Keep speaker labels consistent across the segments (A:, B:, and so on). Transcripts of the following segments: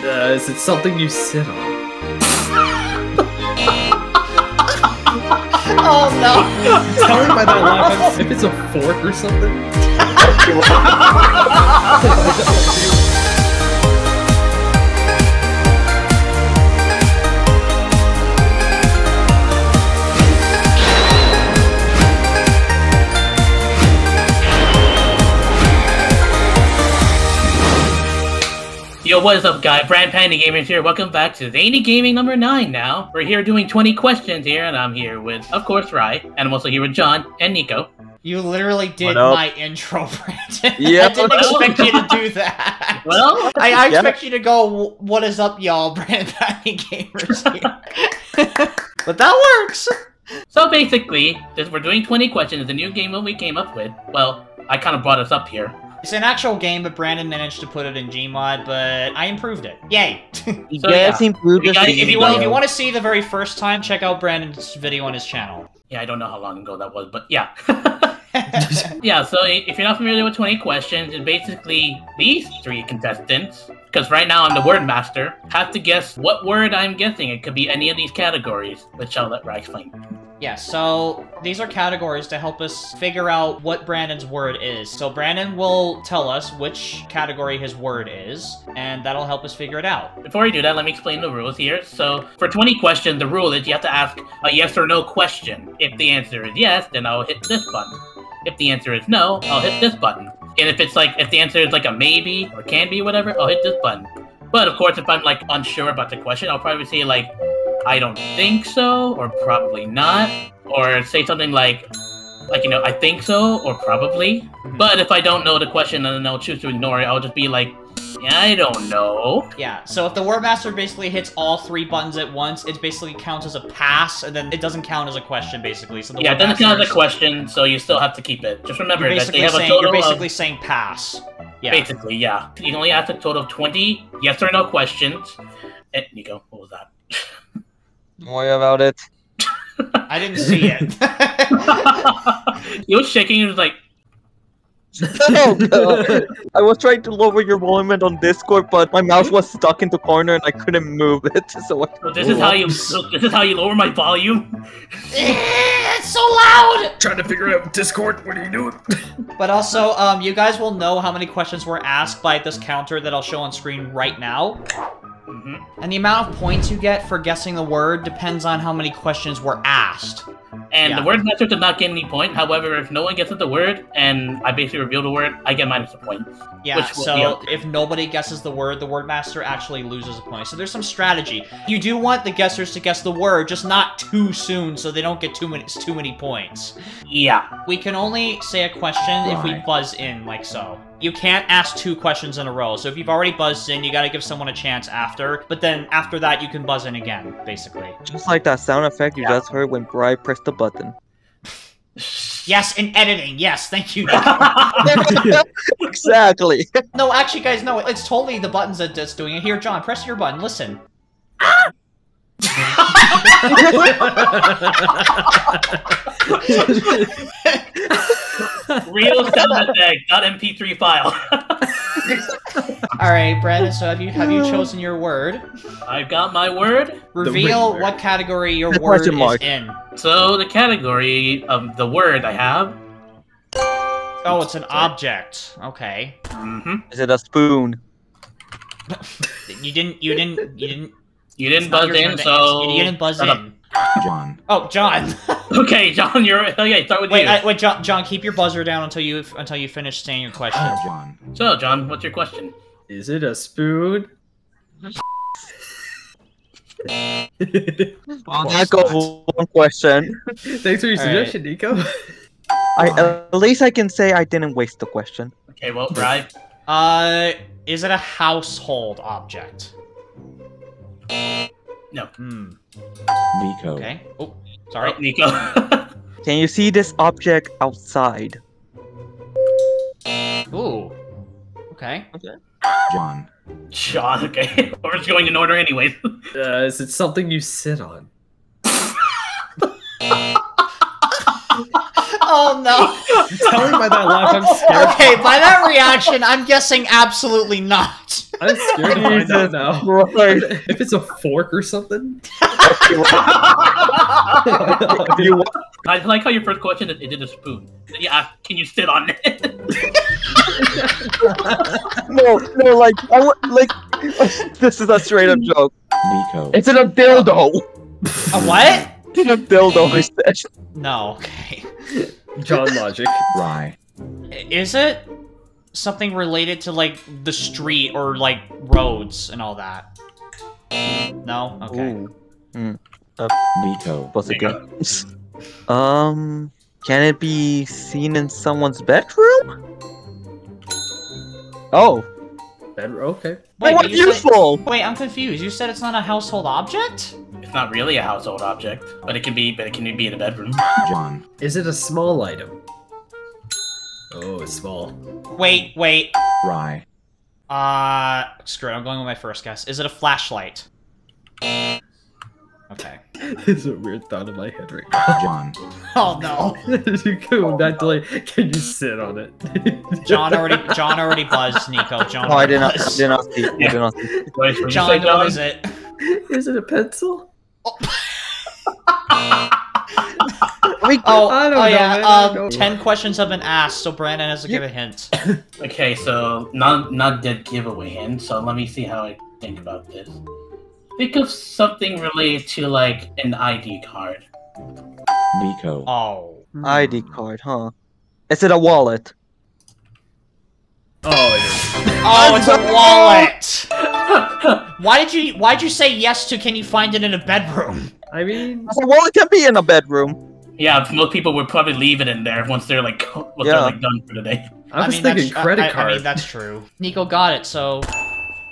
A: Uh, is it something you sit on?
B: Oh no!
A: Tell me by that laugh if it's a fork or something.
C: Yo, what is up, guys? Brand Panda Gamers here. Welcome back to Zany Gaming number 9 now. We're here doing 20 questions here, and I'm here with, of course, Rye. And I'm also here with John and Nico.
B: You literally did my intro, Brandon.
D: Yeah.
B: I didn't expect you to do that.
C: Well,
B: I, I
D: Yeah.
B: expect you to go, "What is up, y'all?" Brand Patty Gamers here. but that works.
C: so basically, this, we're doing 20 questions. It's a new game that we came up with. Well, I kind of brought us up here.
B: It's an actual game, but Brandon managed to put it in Gmod, but I improved it. Yay!
D: You
C: So,
D: guys
C: yeah.
D: improved
C: You
D: the
B: if you want, if you want to see the very first time, check out Brandon's video on his channel.
C: Yeah, I don't know how long ago that was, but yeah. yeah, so if you're not familiar with 20 questions, it's basically these three contestants, because right now I'm the word master, have to guess what word I'm guessing. It could be any of these categories, which I'll let Rye explain.
B: Yeah, so these are categories to help us figure out what Brandon's word is. So Brandon will tell us which category his word is, and that'll help us figure it out.
C: Before we do that, let me explain the rules here. So, for 20 questions, the rule is you have to ask a yes or no question. If the answer is yes, then I'll hit this button. If the answer is no, I'll hit this button. And if it's like, if the answer is like a maybe or can be, whatever, I'll hit this button. But of course, if I'm like unsure about the question, I'll probably say like, I don't think so, or probably not, or say something like, like you know, I think so, or probably. Mm-hmm. But if I don't know the question and then I'll choose to ignore it, I'll just be like, I don't know.
B: Yeah, so if the word master basically hits all three buttons at once, it basically counts as a pass, and then it doesn't count as a question, basically. So the
C: Yeah, it
B: word
C: doesn't count as a question, so you still have to keep it. Just remember
B: You're
C: that they
B: basically
C: have a
B: saying
C: total
B: you're basically
C: of
B: saying pass. Yeah.
C: basically, yeah. You can only ask a total of twenty yes or no questions. Eh, and Nico, what was that?
D: Don't worry about it.
B: I didn't see it.
C: he was shaking. He was like,
D: oh, God. I was trying to lower your volume on Discord, but my mouse was stuck in the corner and I couldn't move it. So I...
C: so "This is how you. So this is how you lower my volume."
B: it's so loud.
A: Trying to figure out Discord. What are you doing?
B: But also, um, you guys will know how many questions were asked by this counter that I'll show on screen right now.
C: Hmm
B: And the amount of points you get for guessing the word depends on how many questions were asked.
C: And
B: Yeah.
C: the word master does not get any point. However, if no one gets the word and I basically reveal the word, I get minus a point.
B: Yeah,
C: Which
B: so if nobody guesses the word, the word master actually loses a point. So there's some strategy. You do want the guessers to guess the word, just not too soon so they don't get too many too many points.
C: Yeah.
B: We can only say a question if we buzz in, like so. You can't ask two questions in a row. So if you've already buzzed in, you gotta give someone a chance after. But then after that, you can buzz in again, basically.
D: Just like that sound effect you
C: Yeah.
D: just heard when Bri pressed the button.
B: Yes, in editing. Yes, thank you.
D: exactly.
B: no, actually, guys, no. It's totally the buttons that- that's doing it. Here, John, press your button. Listen.
C: Real sound effect. Dot MP3 file.
B: All right, Brandon. So have you have you chosen your word?
C: I've got my word.
B: Reveal what category your
D: The
B: word is
D: mark.
B: in.
C: So the category of the word I have.
B: Oh, it's an object. Okay.
C: hmm
D: Is it a spoon?
B: You didn't. You didn't. You didn't.
C: You didn't buzz in, so
B: you didn't buzz in.
E: John.
B: Oh, John.
C: Okay, John, you're okay. Start with
B: wait,
C: you.
B: I, wait, John. John, keep your buzzer down until you until you finish saying your question.
E: Oh, John.
C: So, John, what's your question?
A: Is it a spoon?
D: Well, that goes one question.
A: Thanks for your
B: All right.
A: suggestion, Nico.
D: I at least I can say I didn't waste the question.
C: Okay, well, right.
B: Uh, is it a household object?
C: No.
B: Hmm.
E: Nico.
B: Okay. Oh, sorry.
C: Oh, Nico.
D: Can you see this object outside?
B: Ooh. Okay. Okay.
E: John.
C: John, okay. We're just going in order anyways.
A: Uh, is it something you sit on?
B: Oh no.
A: Telling by that laugh, I'm scared.
B: Okay, by that reaction, I'm guessing absolutely not.
A: I'm scared to find out now.
D: Right.
A: If it's a fork or something.
D: you
C: I like how your first question is, is it a spoon? Then you ask, can you sit on it?
D: no, no, like I wa- like this is a straight up joke.
E: Nico.
D: It's in a dildo.
B: A what?
D: It's in a dildo. I said.
B: No. Okay.
A: John Logic.
E: Rye.
B: Is it something related to like the street or like roads and all that? No. Okay.
D: Ooh.
E: Nico.
D: Was it good? Um, can it be seen in someone's bedroom? Oh,
A: Bedroom. Okay.
B: Wait,
D: what
B: but you said-
D: useful?
B: Wait, I'm confused. You said it's not a household object?
C: It's not really a household object, but it can be. But it can be in a bedroom.
E: John.
A: Is it a small item? Oh, it's small.
B: Wait, wait.
E: Rye.
B: Uh, screw it. I'm going with my first guess. Is it a flashlight? Okay.
A: It's a weird thought in my head right now.
E: John.
B: Oh no.
A: you go mentally. Can you sit on it?
B: John already. John already buzzed. Nico. John.
D: Oh, I did not. I
B: buzzed.
D: did not see. I did not see.
C: Wait, what did you
B: John,
C: say,
B: what is it?
A: Is it a pencil?
D: Wait,
B: Oh,
A: I don't
B: oh
A: know,
B: yeah.
A: man, I don't
B: Um,
A: know.
B: ten questions have been asked, so Brandon has to give a hint.
C: Okay, so not not dead giveaway hint. So let me see how I think about this. Think of something related to like an ID card.
E: Nico.
B: Oh.
D: ID card, huh? Is it a wallet?
A: Oh, it is.
B: Oh, it's a wallet. Why did you? Why did you say yes to? Can you find it in a bedroom?
A: I mean,
D: A wallet can be in a bedroom.
C: Yeah, most people would probably leave it in there once they're like once
D: Yeah.
C: they're like done for the day.
A: I was
B: mean,
A: thinking
B: that's,
A: credit
B: I, I-
A: card.
B: I mean, that's true. Nico got it, so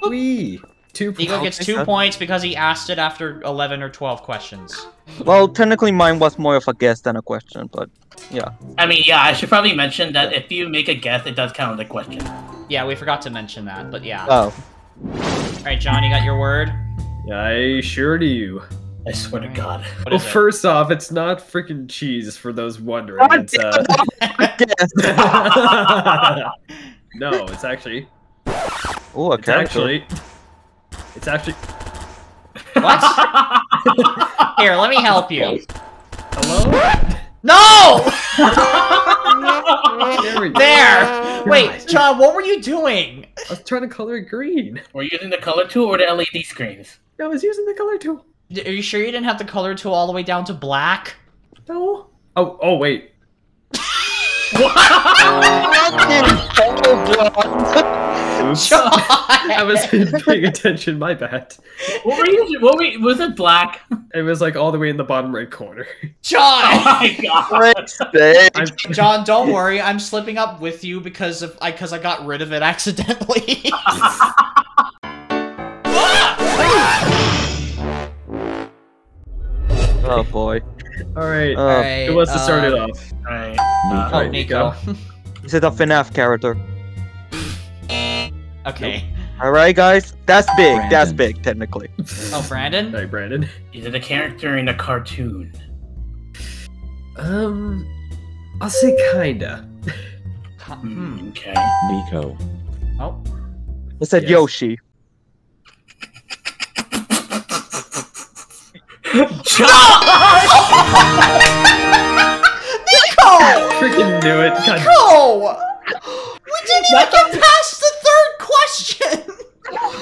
A: Wee. Two
B: Nico
D: I'll
B: gets two points because he asked it after eleven or twelve questions.
D: Well, technically, mine was more of a guess than a question, but yeah.
C: I mean, yeah, I should probably mention that if you make a guess, it does count as a question.
B: Yeah, we forgot to mention that, but yeah.
D: oh,
B: All right, John, you got your word.
A: I sure do.
C: I swear to God.
B: What
A: Well,
B: is it?
A: first off, it's not freaking cheese for those wondering.
D: God
A: It's uh. no, it's actually.
D: Oh, a
A: It's actually. It's actually.
B: What? Here, let me help you.
A: Hello.
B: No!
A: There we go.
B: There! Wait, John, what were you doing?
A: I was trying to color it green.
C: We're using the color tool or the LED screens.
A: I was using the color tool.
B: Are you sure you didn't have the color tool all the way down to black?
A: No. Oh, oh wait.
B: John!
A: I was paying attention. My bad.
C: What were you? What were you, was it black?
A: It was like all the way in the bottom right corner. John.
C: Oh
B: John!
C: my god.
D: Great stage.
A: I'm,
B: John, don't worry. I'm slipping up with you because of I because I got rid of it accidentally. Ah! Ah!
D: Oh boy.
A: all right.
D: Uh,
B: Alright,
A: Who wants to start it
B: um,
A: off?
C: Alright.
B: Oh,
A: Alright,
B: Nico.
D: Is it a FNAF character?
B: okay.
D: All right, guys. That's big. That's big, technically.
B: Oh, Brandon.
A: Hey, Brandon.
C: Is it a character in a cartoon?
A: Um, I'll say kinda.
B: Hmm.
C: Okay.
E: Nico.
B: Oh.
D: It said
A: Yes.
D: Yoshi.
B: Nico!
A: Freaking knew it. God,
B: Nico! We didn't even get past the third question.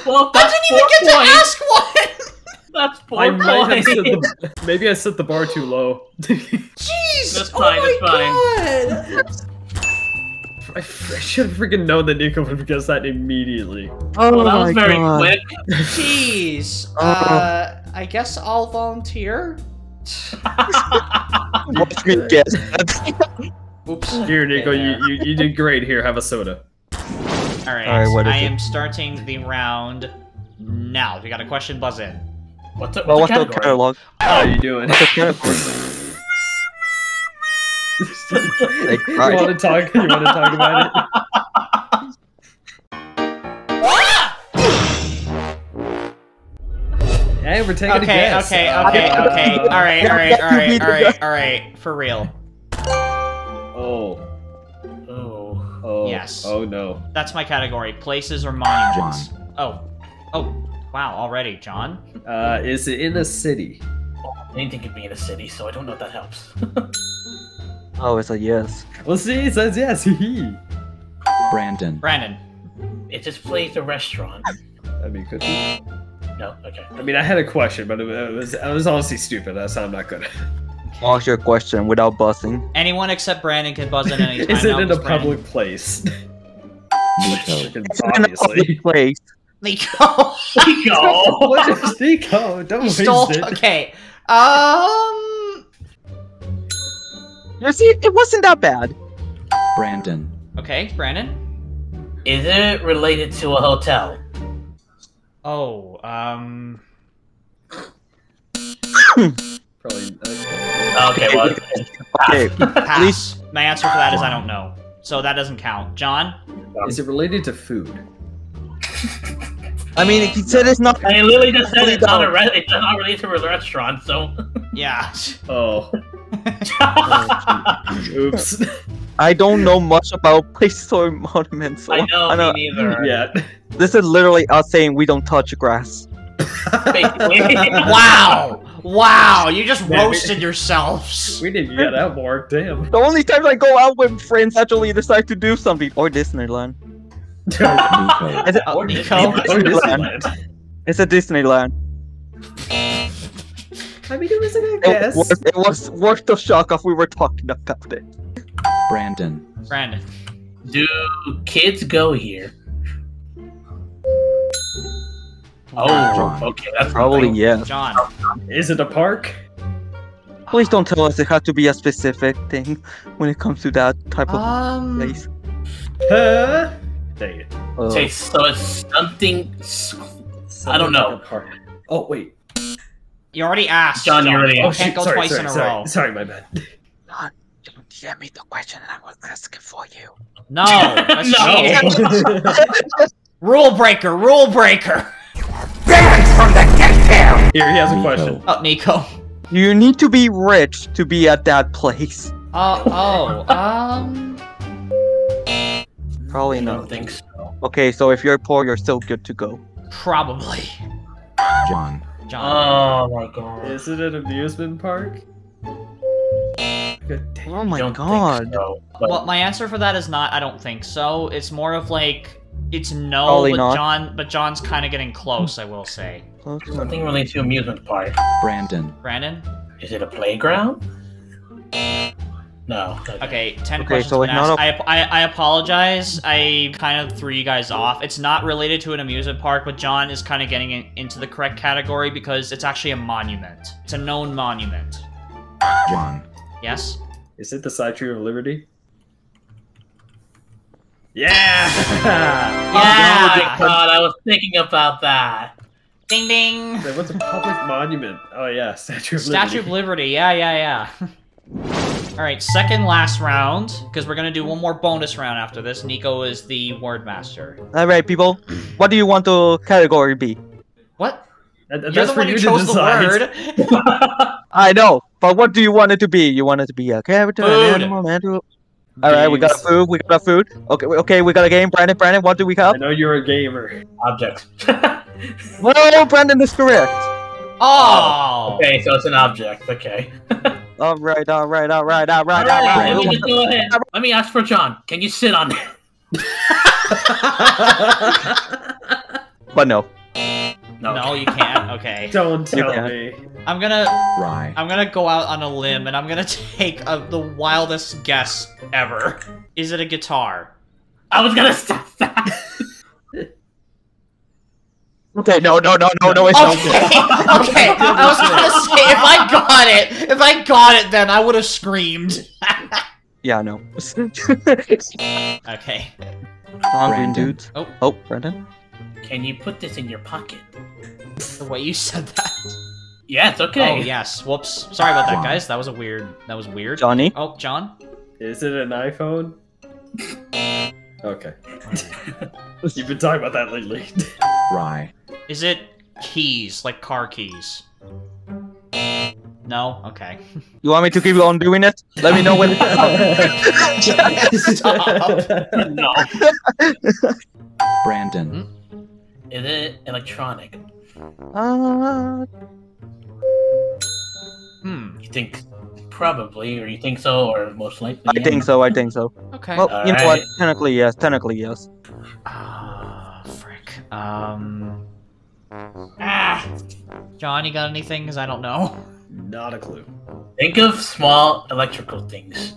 C: Well,
B: I didn't even
C: four
B: get to
C: points.
B: ask one.
C: That's four
A: I might have
C: points.
A: set the, maybe I set the bar too low.
B: Jeez!
C: That's
B: oh my
C: that's
B: god!
A: I, I should have freaking known that Nico would have guessed that immediately.
D: Oh
C: Well, that was
D: my
C: very
D: god.
C: quick.
B: Jeez.
D: Oh.
B: Uh, I guess I'll volunteer.
D: Watch me guess.
B: Oops.
A: Here, Nico,
B: Okay,
A: you, you you did great. Here, have a soda.
B: All right.
D: All right, what is
B: I
D: it?
B: am starting the round now. If you got a question, buzz in.
C: What's it?
D: well,
C: What's
D: what's
C: the
D: the catalog?
A: How are you doing?
D: What's the category? Like,
A: you want to talk? You want to talk about it? Hey, we're taking a
B: Okay,
A: guess.
B: okay,
A: Uh,
B: okay, okay.
A: uh,
B: All right, all right, all right, all right, all right. For real. Oh. Oh. Oh. Yes.
A: Oh no.
B: That's my category. Places or monuments. Oh. Oh. Wow, already, John.
A: Uh, is it in a city?
C: Anything could be in a city, so I don't know if that helps.
D: Oh, it's a yes.
A: Well, see, it says yes. hee.
E: Brandon.
B: Brandon.
C: it just plays a restaurant.
A: I mean, could be.
C: No, okay.
A: I mean, I had a question, but it was I was honestly stupid. That's how I'm not good.
D: Ask your question without buzzing.
B: Anyone except Brandon can buzz in anytime.
A: Is it in a
B: because Brandon-
A: public place?
D: It's in a
A: Obviously.
D: public place.
B: Nico.
C: Go!
A: What is Nico? Don't
B: You
A: waste
B: stole.
A: it.
B: Okay. Um.
D: You see, it wasn't that bad.
E: Brandon.
B: Okay, Brandon.
C: Is it related to a hotel?
B: Oh. Um.
A: Probably. uh,
C: Okay, well,
D: Okay,
B: Pass. My answer for that is I don't know. So that doesn't count. John.
A: is it related to food?
D: I mean, he said it's not.
C: I mean, Lily just said it's not a
D: don't.
C: re- it's not related to a restaurant, so.
B: Yeah.
A: Oh, oops.
D: I don't know much about prehistoric monuments. So
C: I know,
D: I know.
C: me neither.
A: yeah.
D: This is literally us saying we don't touch grass.
B: Wow. Wow. You just
A: Yeah, we-
B: roasted yourselves.
A: We didn't get out more. Damn.
D: The only times I go out with friends actually decide to do something. Or Disneyland.
E: Nico.
D: Is it,
A: Or
B: Nico.
A: Or
D: Disneyland.
A: Disneyland.
D: It's a Disneyland.
A: I mean, it was a good
D: It was, it was worth the shock if we were talking about it.
E: Brandon.
B: Brandon.
C: Do kids go here? Oh, okay, that's
D: Probably
C: something.
D: yes.
B: John.
A: Is it a park?
D: Please don't tell us it has to be a specific thing when it comes to that type of
B: Um.
D: place.
A: Huh? Dang it.
D: Uh,
C: Okay, so it's something. s- I don't know.
A: Like park. Oh wait.
B: You already asked.
C: John, you already
A: Oh
C: asked.
B: Can't go
A: Sorry,
B: twice
A: sorry,
B: in a
A: sorry.
B: row.
A: Sorry, my bad.
D: Don't DM me the question and I will ask it for you.
B: No. That's
C: No.
B: Rule breaker. Rule breaker.
A: You are banned from the get Here, he has a question.
E: Nico.
B: Oh, Nico.
D: You need to be rich to be at that place.
B: Uh, oh. Um.
D: Probably
C: I
D: not.
C: don't think so.
D: Okay, so if you're poor, you're still good to go.
B: Probably.
E: John.
B: John.
C: Oh my god.
A: Is it an amusement park? Good damn.
D: Oh my
C: don't
D: god.
C: Think so,
B: Well, my answer for that is not. I don't think so. It's more of like it's no,
D: Probably
B: but
D: not.
B: John, but John's kind of getting close. I will say.
D: Close enough.
C: something related to amusement park.
E: Brandon.
B: Brandon.
C: Is it a playground? No.
B: Okay, ten
D: Okay,
B: questions.
D: so
B: been
D: it's not
B: asked. I, I I apologize. I kind of threw you guys off. It's not related to an amusement park, but John is kind of getting in, into the correct category because it's actually a monument. It's a known monument.
E: John.
B: Yes.
A: Is it the Statue of Liberty? Yeah!
C: Oh
B: Yeah.
C: my god, I was thinking about that.
B: Ding ding.
A: There was a public monument. Oh yeah, Statue of
B: Statue of
A: Liberty.
B: Liberty. Yeah, yeah, yeah. All right, second last round because we're gonna do one more bonus round after this. Nico is the word master.
D: Alright, people. What do you want the category be?
B: What?
A: That-
B: You're
A: that's
B: the
A: for
B: one
A: you
B: who chose the word.
D: I know, but what do you want it to be? You want it to be a character,
B: Food.
D: an animal, an animal? Alright, we got a food, we got a food. Okay, okay, we got a game. Brandon, Brandon, what do we have?
A: I know you're a gamer.
C: Object.
D: Well, Brandon is correct.
B: Oh. oh.
C: okay, so it's an object. Okay.
D: Alright, alright, alright, alright,
C: Alright, let me just go ahead. Let me ask for John. Can you sit on it?
D: But no.
B: No, you can't. Okay.
A: Don't tell
D: can't.
A: me.
B: I'm gonna
E: Rye.
B: I'm gonna go out on a limb and I'm gonna take uh the wildest guess ever. Is it a guitar?
C: I was gonna stop that.
D: Okay, no, no, no, no, no, it's
B: Okay,
D: not.
B: okay. I was gonna say if I got it, if I got it, then I would have screamed.
D: Yeah, no.
B: Okay.
D: Hungry
E: Brandon.
D: dudes.
B: Oh.
D: Oh, Brandon.
C: Can you put this in your pocket?
B: The way you said that.
C: Yeah, it's okay.
B: Oh yes. Whoops. Sorry about that, guys. That was a weird. That was weird.
D: Johnny.
B: Oh, John.
A: Is it an iPhone? Okay. You've been talking about that lately.
E: Rye.
B: Is it keys like car keys? No? Okay.
D: You want me to keep on doing it? Let me know when. Stop.
C: No.
E: Brandon. Hmm?
C: Is it electronic?
D: Uh,
B: Hmm.
C: You think probably, or you think so, or most likely?
D: I think so. I think so.
B: Okay.
D: Well, you know what? Technically, yes. Technically, yes.
B: Ah, frick. Um. Ah! John, you got anything? Because I don't know.
A: Not a clue.
C: Think of small electrical things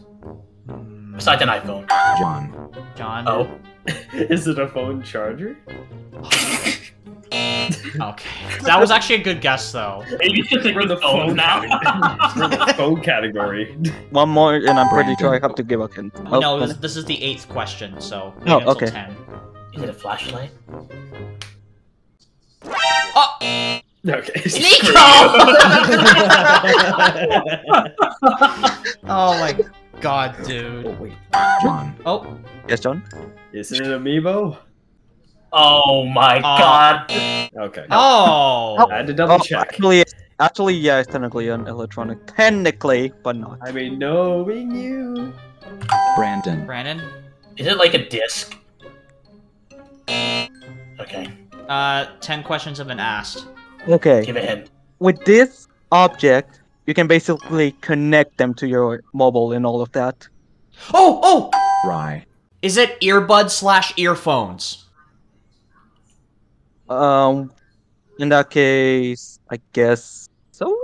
B: Hmm,
C: besides an iPhone.
E: John.
B: John?
C: Oh,
A: Is it a phone charger?
B: Okay. That was actually a good guess, though.
C: maybe it's just like
A: We're the
C: the phone
A: phone
C: now.
A: We're the phone category.
D: One more, and I'm pretty sure I have to give a hint. Oh,
B: no,
D: and-
B: this, this is the eighth question, so wait
D: Oh, okay.
B: 10.
C: Is it a flashlight?
B: Oh!
A: Okay.
B: Nico! oh my god, dude.
A: oh wait.
E: John.
B: Oh,
D: yes, John.
A: Isn't it amiibo?
C: Oh my
B: Uh,
C: god!
A: Okay.
B: oh!
A: I had to double
D: Oh,
A: check.
D: actually, actually, yeah, it's technically an electronic. Technically, but not.
A: I mean, knowing you.
E: Brandon.
B: Brandon?
C: Is it like a disc? Okay,
B: Uh, 10 questions have been asked.
D: Okay.
C: give a hint.
D: With this object, you can basically connect them to your mobile and all of that.
B: Oh, oh!
E: Rye.
B: Is it earbud slash earphones?
D: Um, in that case, I guess so.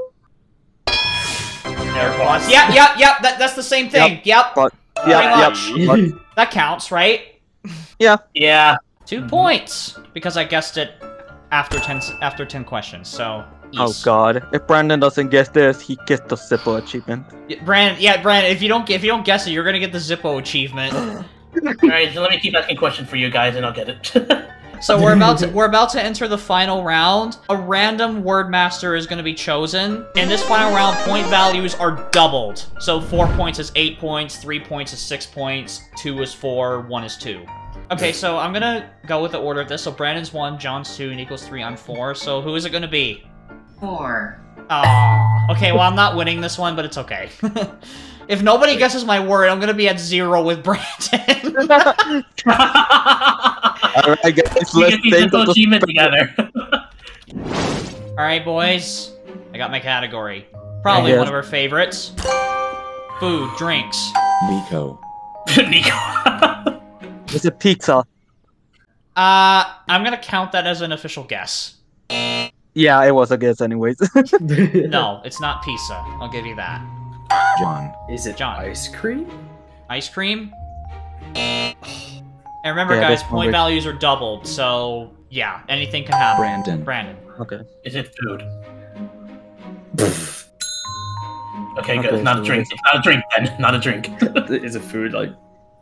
C: AirPods.
B: Yeah, yeah, yeah, that, that's the same thing. Yep,
D: But
B: Pretty
D: yeah,
B: much.
D: yeah.
B: that counts, right?
C: Yeah. Yeah.
B: Two points because I guessed it after ten after 10 questions. So,
D: Oh god, if Brandon doesn't guess this, he gets the Zippo achievement.
B: Yeah, Brandon, yeah, Brandon, if you don't if you don't guess it, you're going to get the Zippo achievement.
C: Alright, so let me keep asking questions for you guys and I'll get it.
B: So we're about to we're about to enter the final round. A random word master is going to be chosen. In this final round, point values are doubled. So four points is eight points, three points is six points, two is four, one is two. Okay, so I'm gonna go with the order of this. So Brandon's one, John's two, Nico's three, I'm four. So who is it gonna be?
F: Four.
B: Ah. Okay, well I'm not winning this one, but it's okay. if nobody guesses my word, I'm gonna be at zero with Brandon.
D: Alright, guys,
C: we
D: let's
C: get these
D: think
C: little
D: of the
C: achievement together.
B: All right, boys. I got my category. Probably one of our favorites. Food, drinks.
E: Nico.
C: Nico.
D: It's a pizza.
B: Uh, I'm gonna count that as an official guess.
D: Yeah, it was a guess anyways.
B: No, it's not pizza. I'll give you that.
E: John.
A: Is it
B: John.
A: ice cream?
B: Ice cream. And remember,
D: Yeah,
B: guys, point
D: probably-
B: values are doubled, so yeah, anything can happen.
E: Brandon.
B: Brandon.
D: okay.
C: Is it food? Okay, good.
D: Okay,
C: not a drink. It's not a drink then. Not a drink.
A: Is it food like?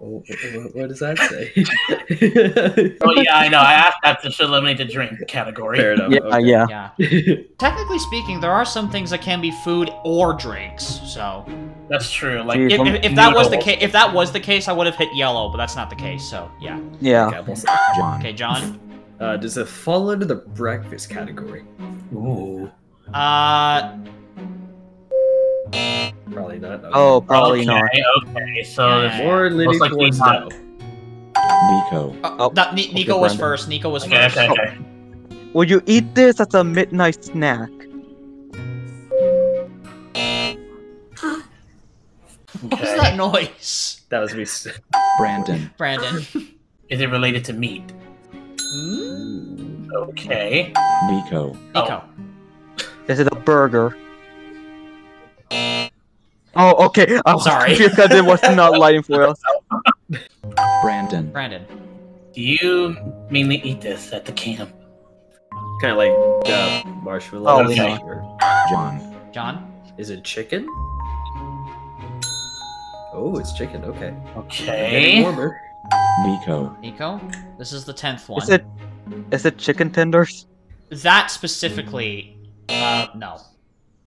A: Oh, What, what does that say?
C: oh yeah, I know. I asked that to eliminate the drink category.
A: Fair enough.
D: Yeah,
A: okay.
D: yeah.
B: Yeah. Technically speaking, there are some things that can be food or drinks. So
C: That's true. Like
D: Jeez.
B: if, if, if that was the case, if that was the case, I would have hit yellow, but that's not the case. So yeah.
D: Yeah.
A: Okay, we'll.
E: John.
B: Okay, John.
A: Uh, does it fall under the breakfast category?
C: Ooh.
B: Uh,
A: Probably not. Okay.
D: Oh, probably
C: okay,
D: not.
C: Okay, so
B: Yeah.
A: More leaning
C: Most likely
A: towards no.
E: Nico.
B: uh,
D: Oh,
B: that, Ni- Nico
D: okay,
B: was
D: Brandon.
B: first. Nico was
C: okay,
B: first.
C: okay, okay.
D: Would you eat this as a midnight snack?
B: What was that noise,
A: That was me.
E: Brandon.
B: Brandon?
C: Is it related to meat?
B: Hmm?
C: Okay.
E: Nico.
B: Nico.
D: Is it a burger? Oh, okay. I'm
B: Sorry.
D: because it was not lighting for us.
E: Brandon.
B: Brandon.
C: Do you mainly eat this at the camp?
A: Kind of like uh, marshmallow.
D: Oh,
C: Okay.
E: John.
B: John.
A: Is it chicken? Oh, it's chicken. Okay. Getting
C: Okay.
A: warmer.
E: Nico.
B: Nico. This is the tenth one.
D: Is it? Is it chicken tenders?
B: That specifically, uh, no.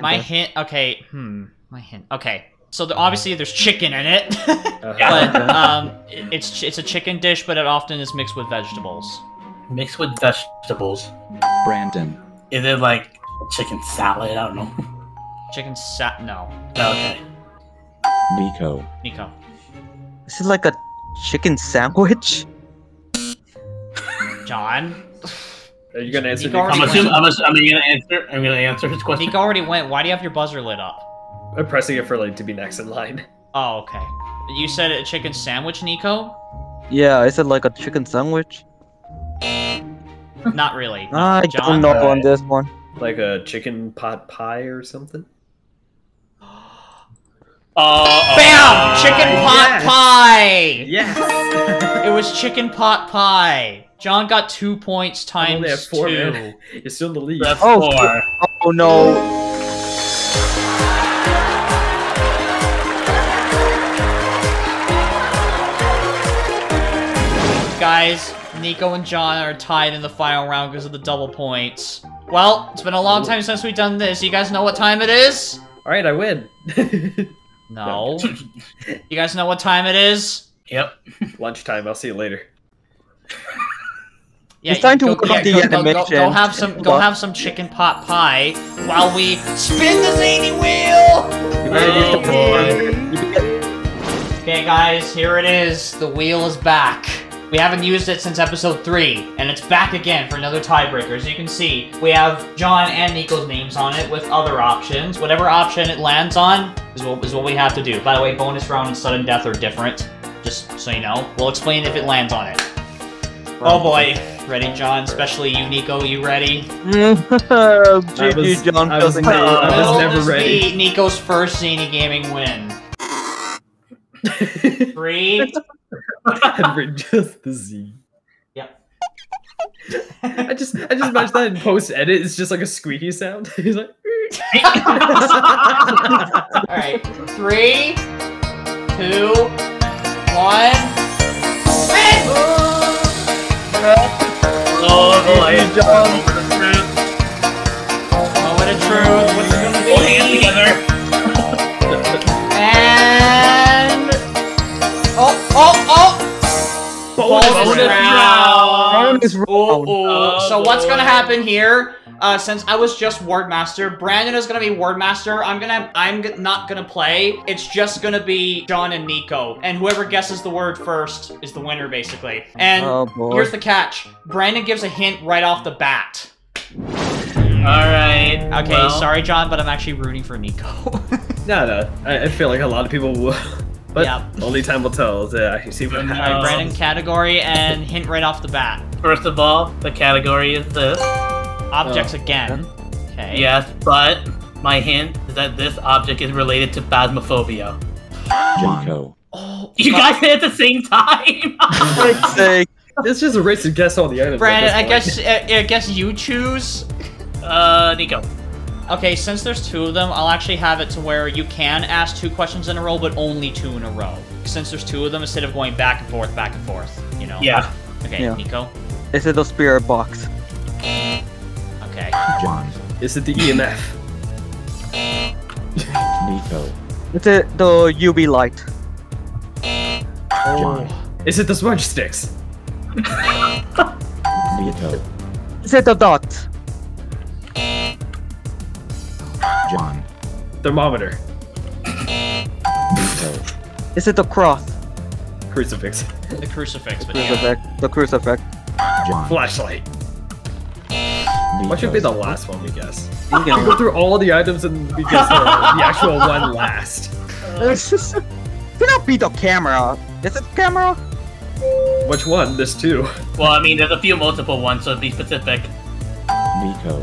B: My
D: Okay.
B: hint, okay, hmm, my hint, okay. So the, obviously there's chicken in it,
A: Uh-huh.
B: But um, it- it's it's a chicken dish, but it often is mixed with vegetables.
C: Mixed with vegetables.
E: Brandon.
C: Is it like chicken salad? I don't know.
B: Chicken sa- no.
C: Okay.
E: Nico.
B: Nico.
D: Is it like a chicken sandwich?
B: John.
A: Are you gonna answer?
B: Nico
C: I'm assuming. I'm, ass- I'm gonna answer. I'm gonna answer his question.
B: Nico already went. Why do you have your buzzer lit up?
A: I'm pressing it for like to be next in line.
B: Oh, okay. You said a chicken sandwich, Nico?
D: Yeah, I said like a chicken sandwich?
B: Not really. No.
D: I
B: John?
D: don't know on this one.
A: Like a chicken pot pie or something.
C: Uh,
B: Bam! Chicken pot
A: yes.
B: pie!
A: Yes.
B: It was chicken pot pie. John got two points
A: I
B: times
A: only have four
B: two.
A: man. You're still in the lead.
C: That's
D: Oh,
C: four.
D: Oh no.
B: Guys, Nico and John are tied in the final round because of the double points. Well, it's been a long time since we've done this. You guys know what time it is?
A: All right, I win.
B: No. you guys know what time it is?
C: Yep.
A: Lunchtime. I'll see you later.
B: Yeah,
D: It's time to
B: go,
D: look
B: yeah,
D: up the
B: go, go, go, go have some go have some chicken pot pie while we spin the zany wheel.
D: You better use the
C: Oh, boy.
D: You can get-
B: Okay, guys, here it is. The wheel is back. We haven't used it since episode 3, and it's back again for another tiebreaker. As you can see, we have John and Nico's names on it with other options. Whatever option it lands on is what, is what we have to do. By the way, bonus round and sudden death are different, just so you know. We'll explain if it lands on it. Oh boy. Ready, John? Especially you, Nico. You ready? Mm-hmm.
D: GG, John.
A: I was
D: doesn't
A: never-
D: get
A: I was
B: Will
A: never
B: this
A: ready.
B: be Nico's first Zany Gaming win? Three.
A: and just the Z.
B: Yep.
A: I just, I just imagine that in post edit. It's just like a squeaky sound. He's like,
B: All right, three, two, one. Spin!
C: Oh boy.
D: John.
C: Over the oh, truth.
B: Moment of truth. What's it gonna be?
C: Hold hands
B: be?
C: together.
B: Bonus
C: Bonus
B: round.
D: Bonus round.
B: Ooh, ooh.
C: Oh,
B: so what's gonna happen here? Uh, since I was just word master, Brandon is gonna be word master. I'm gonna, I'm not gonna play. It's just gonna be John and Nico, and whoever guesses the word first is the winner, basically. And
D: Oh
B: here's the catch: Brandon gives a hint right off the bat.
C: Alright.
B: Okay,
C: well,
B: sorry, John, but I'm actually rooting for Nico.
A: no, no. I, I feel like a lot of people will, but
B: Yeah.
A: only time will tell. To actually see what
C: No.
B: All right,
A: happens.
B: Brandon, category and hint right off the bat.
C: First of all, the category is this.
B: Objects
A: Oh.
B: again. Okay.
C: Yes, but my hint is that this object is related to phasmophobia.
E: Nico.
B: Oh,
C: You
B: but-
C: guys said at the same time.
D: For Christ's sake.
A: It's just a race to guess all the items. at
B: Brandon, I guess uh, I guess you choose.
C: uh, Nico.
B: Okay, since there's two of them, I'll actually have it to where you can ask two questions in a row, but only two in a row. Since there's two of them, instead of going back and forth, back and forth, you know.
C: Yeah.
B: Okay,
D: Yeah.
B: Nico.
D: Is it the spirit box?
B: Okay.
E: John.
A: Is it the EMF?
E: Nico.
D: Is it the UV light?
E: John. Oh.
A: Is it the smudge sticks?
E: Nico.
D: Is it the dot?
E: John.
A: Thermometer.
D: Is it the cross?
A: Crucifix.
B: The crucifix, but yeah.
D: Crucifix. The crucifix.
E: John.
A: Flashlight.
E: Nico.
A: What should be the last one we guess?
D: You
A: We go through all the items and we guess the, the actual one last.
D: It's just- Cannot be the camera. Is it camera?
A: Which one? This two.
C: Well, I mean, there's a few multiple ones, so be specific.
E: Nico.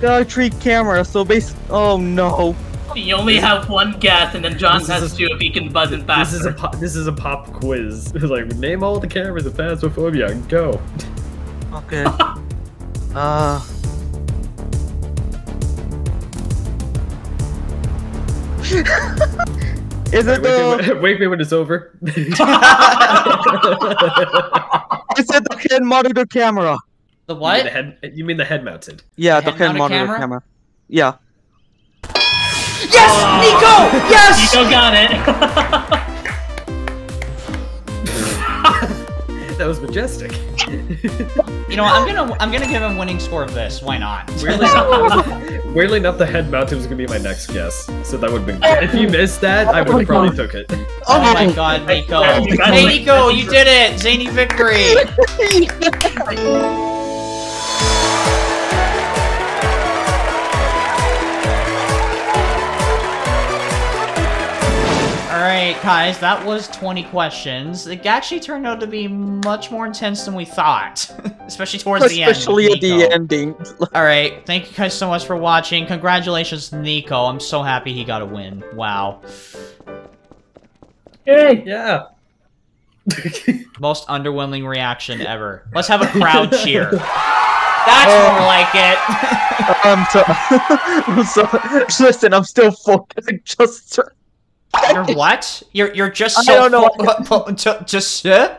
D: Got three cameras, so base. Oh no.
C: You only have one guess, and then John
A: This
C: has
A: is a-
C: to if he can buzz in
A: This is a pop, this is a pop quiz. It's like name all the cameras of Phasmophobia. Go.
D: Okay. uh. Is
A: Wait,
D: it
A: wake,
D: the?
A: me, wake me when it's over.
D: Is it the can monitor camera?
B: The
A: You mean the head, you mean the head mounted?
D: Yeah, the
B: Head
D: can
B: mounted
D: monitor
B: camera?
D: camera. Yeah.
B: Yes, oh! Nico! Yes!
C: Nico got it.
A: That was majestic.
B: You know, I'm gonna I'm gonna give him winning score of this. Why not?
A: Weirdly enough, weirdly enough, the head mounted was gonna be my next guess, so that would have been. If you missed that, I would have probably took it.
B: Oh my god, Nico.
C: Hey, you guys
B: Hey,
C: like-
B: Nico, you did it! Zany victory! Alright, guys, that was 20 questions. It actually turned out to be much more intense than we thought. Especially towards the end.
D: Especially at the ending.
B: Alright, thank you guys so much for watching. Congratulations, Nico. I'm so happy he got a win. Wow.
C: Yay!
A: Yeah.
B: Most underwhelming reaction ever. Let's have a crowd cheer. That's more oh. like it.
D: I'm so, I'm so. Listen, I'm still fucking just.
B: You're what? You're you're just
D: I
B: so
D: don't know.
B: fo- fo- ju- just uh?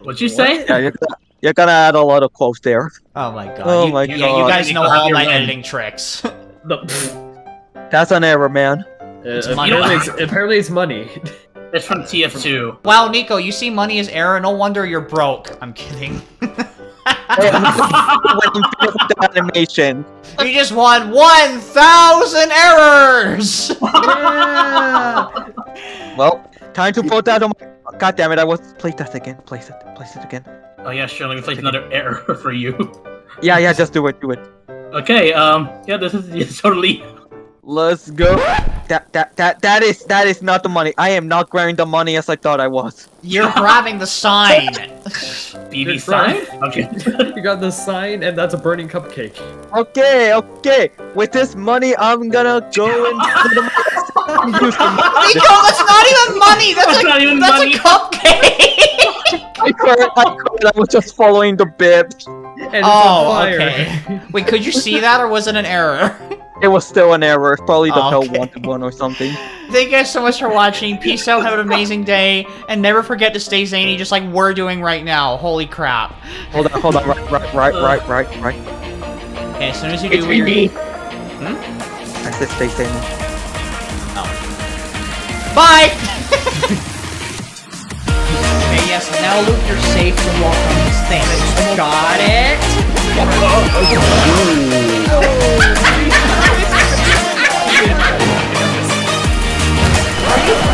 C: What'd you say?
D: Yeah, you're gonna, you're gonna add a lot of quotes there.
B: Oh my god.
D: Oh
B: You-
D: my
B: yeah, you
D: God.
B: guys know
C: Nico, have
B: all
C: your
B: my
C: win.
B: editing tricks.
A: The-
D: That's an error, man.
A: Uh,
B: money.
A: apparently, it's, apparently it's money.
C: It's from TF2.
B: wow, Nico, you see money is error. No wonder you're broke. I'm kidding.
D: When I'm finished with the animation.
B: you just won 1,000 errors.
D: Well, time to put that on my. God damn it! I was place that again. Place it. Place it again.
C: Oh yeah, sure. Let me place another error for you.
D: Yeah, yeah. Just do it. Do it.
C: Okay. Um. Yeah. This is totally.
D: Let's go. That that that that is that is not the money. I am not grabbing the money as I thought I was.
B: You're grabbing the sign.
C: BB
A: Good
C: sign. Okay.
A: You got the sign, and that's a burning cupcake.
D: Okay, okay. With this money, I'm gonna go and put the money.
B: Nico, that's not even money. That's,
C: That's
B: a,
C: not even
B: that's
C: money.
B: a cupcake.
D: I could, I could. I was just following the bib.
A: And it's
B: Oh,
A: on fire.
B: okay. Wait, could you see that, or was it an error?
D: It was still an error. It's probably the hell wanted one or something.
B: Thank you guys so much for watching. Peace out. Have an amazing day, and never forget to stay zany, just like we're doing right now. Holy crap!
D: Hold on, hold on. Right, right, right, right, right, right.
B: Okay, as soon as you do what you're-
A: me. Hmm?
D: I said stay safe. Oh.
B: Bye. okay, yes. Now Luke, you're safe to walk on this thing. Got it. Oh, oh, Are you